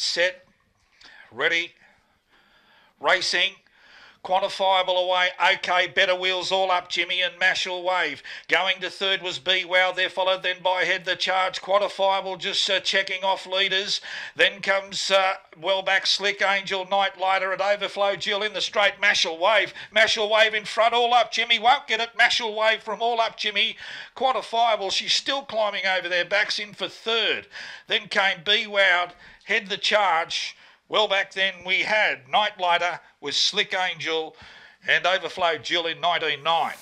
set, ready, racing. Quantifiable away. Okay, better wheels all up, Jimmy and Mashle Wave. Going to third was B Wow. There followed then by Head the Charge. Quantifiable just uh, checking off leaders. Then comes uh, well back Slick Angel Night Lighter at Overflow Jill in the straight. Mashle Wave. Mashle Wave in front. All up, Jimmy. Won't get it. Mashle Wave from all up, Jimmy. Quantifiable. She's still climbing over there. Backs in for third. Then came B Wow. Head the Charge. Well, back then we had Nightlighter with Slick Angel and Overflow Jill in 1909.